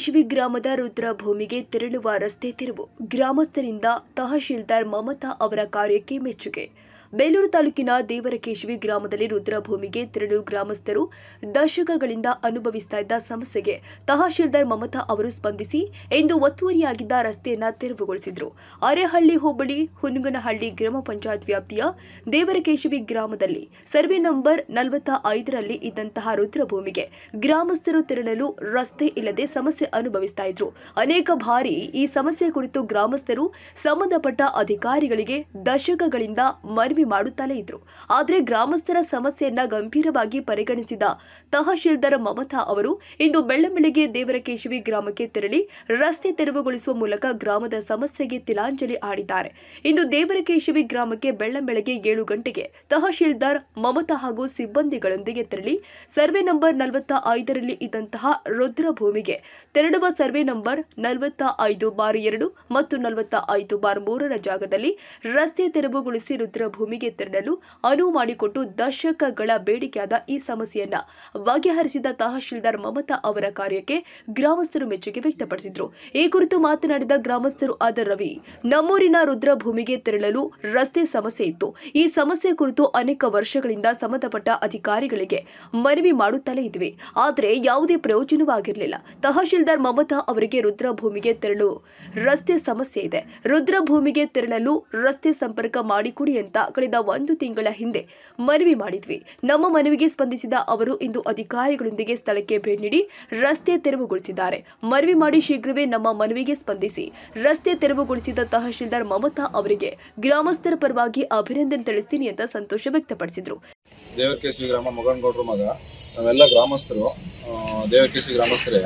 ದೇವರಕೇಶವಿ ಗ್ರಾಮದ ರುದ್ರಭೂಮಿಗೆ ತೆರಳುವ ರಸ್ತೆ ತಿರುವು. ಗ್ರಾಮಸ್ಥರಿಂದ ತಹಶೀಲ್ದಾರ್ ಮಮತಾ ಅವರ ಕಾರ್ಯಕ್ಕೆ ಮೆಚ್ಚುಗೆ. ಬೇಲೂರು ತಾಲೂಕಿನ ದೇವರಕೇಶವಿ ಗ್ರಾಮದಲ್ಲಿ ರುದ್ರಭೂಮಿಗೆ ತೆರಳು ಗ್ರಾಮಸ್ಥರು ದಶಕಗಳಿಂದ ಅನುಭವಿಸ್ತಾ ಇದ್ದ ಸಮಸ್ಯೆಗೆ ತಹಶೀಲ್ದಾರ್ ಮಮತಾ ಅವರು ಸ್ಪಂದಿಸಿ ಇಂದು ಒತ್ತುವರಿಯಾಗಿದ್ದ ರಸ್ತೆಯನ್ನ ತೆರವುಗೊಳಿಸಿದ್ರು. ಅರೆಹಳ್ಳಿ ಹೋಬಳಿ ಹುನಗನಹಳ್ಳಿ ಗ್ರಾಮ ಪಂಚಾಯತ್ ವ್ಯಾಪ್ತಿಯ ದೇವರಕೇಶವಿ ಗ್ರಾಮದಲ್ಲಿ ಸರ್ವೆ ನಂಬರ್ ನಲವತ್ತ ಐದರಲ್ಲಿ ಇದ್ದಂತಹ ರುದ್ರಭೂಮಿಗೆ ಗ್ರಾಮಸ್ಥರು ತೆರಳಲು ರಸ್ತೆ ಇಲ್ಲದೆ ಸಮಸ್ಯೆ ಅನುಭವಿಸ್ತಾ ಇದ್ರು. ಅನೇಕ ಬಾರಿ ಈ ಸಮಸ್ಯೆ ಕುರಿತು ಗ್ರಾಮಸ್ಥರು ಸಂಬಂಧಪಟ್ಟ ಅಧಿಕಾರಿಗಳಿಗೆ ದಶಕಗಳಿಂದ ಮನವಿ ಮಾಡುತ್ತಲೇ ಇದ್ರು. ಆದರೆ ಗ್ರಾಮಸ್ಥರ ಸಮಸ್ಯೆಯನ್ನ ಗಂಭೀರವಾಗಿ ಪರಿಗಣಿಸಿದ ತಹಶೀಲ್ದಾರ್ ಮಮತಾ ಅವರು, ಇಂದು ಬೆಳ್ಳಂಬೆಳಗ್ಗೆ ದೇವರಕೇಶವಿ ಗ್ರಾಮಕ್ಕೆ ತೆರಳಿ ರಸ್ತೆ ತೆರವುಗೊಳಿಸುವ ಮೂಲಕ ಗ್ರಾಮದ ಸಮಸ್ಯೆಗೆ ತಿಲಾಂಜಲಿ ಆಡಿದ್ದಾರೆ ಇಂದು ದೇವರಕೇಶವಿ ಗ್ರಾಮಕ್ಕೆ ಬೆಳ್ಳಂಬೆಳಗ್ಗೆ ಏಳು ಗಂಟೆಗೆ ತಹಶೀಲ್ದಾರ್ ಮಮತಾ ಹಾಗೂ ಸಿಬ್ಬಂದಿಗಳೊಂದಿಗೆ ತೆರಳಿ ಸರ್ವೆ ನಂಬರ್ ನಲವತ್ತ ಐದರಲ್ಲಿ ಇದ್ದಂತಹ ರುದ್ರಭೂಮಿಗೆ ತೆರಳುವ ಸರ್ವೆ ನಂಬರ್ ನಲವತ್ತ ಐದು ಬಾರ್ ಎರಡು ಮತ್ತು ನಲವತ್ತ ಐದು ಬಾರ್ ಮೂರರ ಜಾಗದಲ್ಲಿ ರಸ್ತೆ ತೆರವುಗೊಳಿಸಿ ರುದ್ರಭೂಮಿಗೆ ತೆರಳಲು ಅನುವು ಮಾಡಿಕೊಟ್ಟು ದಶಕಗಳ ಬೇಡಿಕೆಯಾದ ಈ ಸಮಸ್ಯೆಯನ್ನ ಬಗೆಹರಿಸಿದ ತಹಶೀಲ್ದಾರ್ ಮಮತಾ ಅವರ ಕಾರ್ಯಕ್ಕೆ ಗ್ರಾಮಸ್ಥರು ಮೆಚ್ಚುಗೆ ವ್ಯಕ್ತಪಡಿಸಿದ್ರು. ಈ ಕುರಿತು ಮಾತನಾಡಿದ ಗ್ರಾಮಸ್ಥರು ಆದ ರವಿ, ನಮ್ಮೂರಿನ ರುದ್ರಭೂಮಿಗೆ ತೆರಳಲು ರಸ್ತೆ ಸಮಸ್ಯೆ ಇತ್ತು. ಈ ಸಮಸ್ಯೆ ಕುರಿತು ಅನೇಕ ವರ್ಷಗಳಿಂದ ಸಂಬಂಧಪಟ್ಟ ಅಧಿಕಾರಿಗಳಿಗೆ ಮನವಿ ಮಾಡುತ್ತಲೇ ಇದ್ವಿ. ಆದರೆ ಯಾವುದೇ ಪ್ರಯೋಜನವಾಗಿರಲಿಲ್ಲ. ತಹಶೀಲ್ದಾರ್ ಮಮತಾ ಅವರಿಗೆ ರುದ್ರಭೂಮಿಗೆ ತೆರಳು, ರಸ್ತೆ ಸಮಸ್ಯೆ ಇದೆ. ರುದ್ರಭೂಮಿಗೆ ತೆರಳಲು ರಸ್ತೆ ಸಂಪರ್ಕ ಮಾಡಿಕೊಡಿ ಅಂತ ಕಳೆದ ಒಂದು ತಿಂಗಳ ಹಿಂದೆ ಮನವಿ ಮಾಡಿದ್ವಿ. ನಮ್ಮ ಮನವಿಗೆ ಸ್ಪಂದಿಸಿದ ಅವರು ಇಂದು ಅಧಿಕಾರಿಗಳೊಂದಿಗೆ ಸ್ಥಳಕ್ಕೆ ಭೇಟಿ ನೀಡಿ ರಸ್ತೆ ತೆರವುಗೊಳಿಸಿದ್ದಾರೆ. ಮನವಿ ಮಾಡಿ ಶೀಘ್ರವೇ ನಮ್ಮ ಮನವಿಗೆ ಸ್ಪಂದಿಸಿ. ರಸ್ತೆ ತೆರವುಗೊಳಿಸಿದ ತಹಶೀಲ್ದಾರ್ ಮಮತಾ ಅವರಿಗೆ ಗ್ರಾಮಸ್ಥರ ಪರವಾಗಿ ಅಭಿನಂದನೆ ತಿಳಿಸ್ತೀನಿ ಅಂತ ಸಂತೋಷ ವ್ಯಕ್ತಪಡಿಸಿದ್ರು. ದೇವರಕೇಶಿ ಗ್ರಾಮ ಮಗನಗೌಡರು ಮಗ. ನಾವೆಲ್ಲ ಗ್ರಾಮಸ್ಥರು. ದೇವಕೇಶಿ ಗ್ರಾಮಸ್ಥರೇ.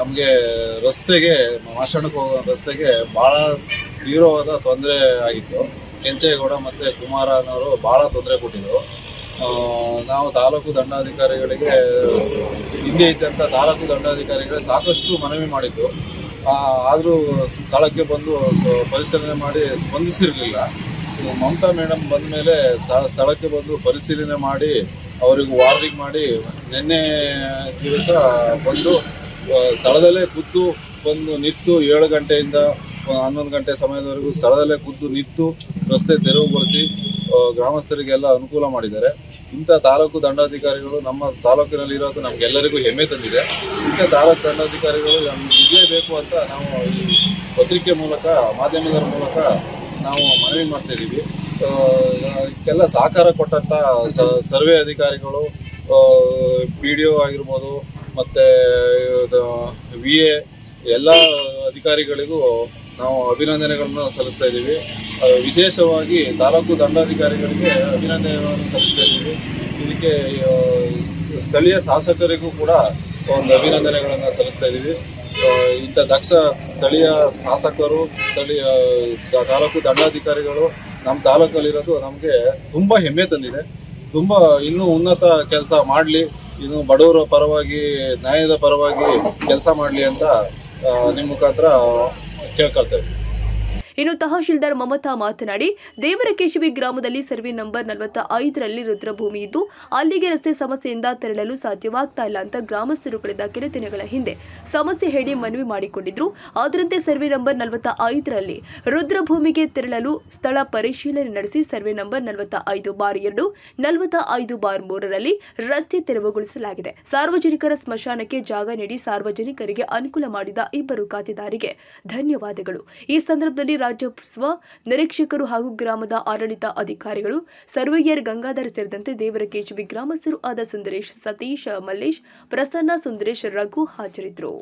ನಮಗೆ ರಸ್ತೆಗೆ ಮಾಷಣಕ್ಕೆ ಹೋಗೋ ರಸ್ತೆಗೆ ಭಾಳ ತೀವ್ರವಾದ ತೊಂದರೆ ಆಗಿತ್ತು. ಕೆಂಚೇಗೌಡ ಮತ್ತು ಕುಮಾರ ಅನ್ನೋರು ಭಾಳ ತೊಂದರೆ ಕೊಟ್ಟಿದ್ರು. ನಾವು ತಾಲೂಕು ದಂಡಾಧಿಕಾರಿಗಳಿಗೆ, ಹಿಂದೆ ಇದ್ದಂಥ ತಾಲೂಕು ದಂಡಾಧಿಕಾರಿಗಳಿಗೆ ಸಾಕಷ್ಟು ಮನವಿ ಮಾಡಿದ್ದು ಆದರೂ ಸ್ಥಳಕ್ಕೆ ಬಂದು ಪರಿಶೀಲನೆ ಮಾಡಿ ಸ್ಪಂದಿಸಿರಲಿಲ್ಲ. ಮಮತಾ ಮೇಡಮ್ ಬಂದ ಮೇಲೆ ಸ್ಥಳಕ್ಕೆ ಬಂದು ಪರಿಶೀಲನೆ ಮಾಡಿ, ಅವರಿಗೆ ವಾರ್ನಿಂಗ್ ಮಾಡಿ ನಿನ್ನೆ ದಿವಸ ಬಂದು ಸ್ಥಳದಲ್ಲೇ ಖುದ್ದು ಬಂದು ನಿಂತು ಏಳು ಗಂಟೆಯಿಂದ ಹನ್ನೊಂದು ಗಂಟೆ ಸಮಯದವರೆಗೂ ಸ್ಥಳದಲ್ಲೇ ಕುದ್ದು ನಿಂತು ರಸ್ತೆ ತೆರವುಗೊಳಿಸಿ ಗ್ರಾಮಸ್ಥರಿಗೆಲ್ಲ ಅನುಕೂಲ ಮಾಡಿದ್ದಾರೆ. ಇಂಥ ತಾಲೂಕು ದಂಡಾಧಿಕಾರಿಗಳು ನಮ್ಮ ತಾಲೂಕಿನಲ್ಲಿ ಇರೋದು ನಮಗೆಲ್ಲರಿಗೂ ಹೆಮ್ಮೆ ತಂದಿದೆ. ಇಂಥ ತಾಲೂಕು ದಂಡಾಧಿಕಾರಿಗಳು ನಮ್ಗೆ ಇರಲೇಬೇಕು ಅಂತ ನಾವು ಈ ಪತ್ರಿಕೆ ಮೂಲಕ ಮಾಧ್ಯಮದ ಮೂಲಕ ನಾವು ಮನವಿ ಮಾಡ್ತಾ ಇದ್ದೀವಿ ಇದಕ್ಕೆಲ್ಲ ಸಹಕಾರ ಕೊಟ್ಟಂಥ ಸರ್ವೆ ಅಧಿಕಾರಿಗಳು ಪಿ ಡಿ ಒ ಆಗಿರ್ಬೋದು, ಮತ್ತು ವಿ ಎ ಎಲ್ಲ ಅಧಿಕಾರಿಗಳಿಗೂ ನಾವು ಅಭಿನಂದನೆಗಳನ್ನು ಸಲ್ಲಿಸ್ತಾ ಇದ್ದೀವಿ. ವಿಶೇಷವಾಗಿ ತಾಲೂಕು ದಂಡಾಧಿಕಾರಿಗಳಿಗೆ ಅಭಿನಂದನೆಗಳನ್ನು ಸಲ್ಲಿಸ್ತಾ ಇದ್ದೀವಿ. ಇದಕ್ಕೆ ಸ್ಥಳೀಯ ಶಾಸಕರಿಗೂ ಕೂಡ ಒಂದು ಅಭಿನಂದನೆಗಳನ್ನು ಸಲ್ಲಿಸ್ತಾ ಇದ್ದೀವಿ. ಇಂಥ ದಕ್ಷ ಸ್ಥಳೀಯ ಶಾಸಕರು, ಸ್ಥಳೀಯ ತಾಲೂಕು ದಂಡಾಧಿಕಾರಿಗಳು ನಮ್ಮ ತಾಲೂಕಲ್ಲಿರೋದು ನಮಗೆ ತುಂಬ ಹೆಮ್ಮೆ ತಂದಿದೆ. ತುಂಬ ಇನ್ನೂ ಉನ್ನತ ಕೆಲಸ ಮಾಡಲಿ, ಇನ್ನು ಬಡವರ ಪರವಾಗಿ, ನ್ಯಾಯದ ಪರವಾಗಿ ಕೆಲಸ ಮಾಡಲಿ ಅಂತ ನಿಮ್ಮ ಮುಖಾಂತರ क्या करते हैं? ಇನ್ನು ತಹಶೀಲ್ದಾರ್ ಮಮತಾ ಮಾತನಾಡಿ, ದೇವರಕೇಶವಿ ಗ್ರಾಮದಲ್ಲಿ ಸರ್ವೆ ನಂಬರ್ ನಲವತ್ತ ಐದರಲ್ಲಿ ರುದ್ರಭೂಮಿ ಇದ್ದು, ಅಲ್ಲಿಗೆ ರಸ್ತೆ ಸಮಸ್ಯೆಯಿಂದ ತೆರಳಲು ಸಾಧ್ಯವಾಗ್ತಾ ಇಲ್ಲ ಅಂತ ಗ್ರಾಮಸ್ಥರು ಕಳೆದ ಕೆಲ ದಿನಗಳ ಹಿಂದೆ ಸಮಸ್ಯೆ ಹೇಳಿ ಮನವಿ ಮಾಡಿಕೊಂಡಿದ್ರು. ಅದರಂತೆ ಸರ್ವೆ ನಂಬರ್ ನಲವತ್ತ ಐದರಲ್ಲಿ ರುದ್ರಭೂಮಿಗೆ ತೆರಳಲು ಸ್ಥಳ ಪರಿಶೀಲನೆ ನಡೆಸಿ ಸರ್ವೆ ನಂಬರ್ ನಲವತ್ತ ಐದು ಬಾರ್ ಎರಡು ನಲವತ್ತ ಐದು ಬಾರ್ ಮೂರರಲ್ಲಿ ರಸ್ತೆ ತೆರವುಗೊಳಿಸಲಾಗಿದೆ. ಸಾರ್ವಜನಿಕರ ಸ್ಮಶಾನಕ್ಕೆ ಜಾಗ ನೀಡಿ ಸಾರ್ವಜನಿಕರಿಗೆ ಅನುಕೂಲ ಮಾಡಿದ ಇಬ್ಬರು ಖಾತೆದಾರಿಗೆ ಧನ್ಯವಾದಗಳು. ಈ ಸಂದರ್ಭದಲ್ಲಿ ರಾಜ್ಯೋತ್ಸವ, ನಿರೀಕ್ಷಕರು ಹಾಗೂ ಗ್ರಾಮದ ಆಡಳಿತ ಅಧಿಕಾರಿಗಳು, ಸರ್ವೇಯರ್ ಗಂಗಾಧರ್ ಸೇರಿದಂತೆ ದೇವರಕೇಶವಿ ಗ್ರಾಮಸ್ಥರು ಆದ ಸುಂದರೇಶ್, ಸತೀಶ್ ಮಲ್ಲೇಶ್, ಪ್ರಸನ್ನ ಸುಂದರೇಶ್ ರಘು ಹಾಜರಿದ್ದರು.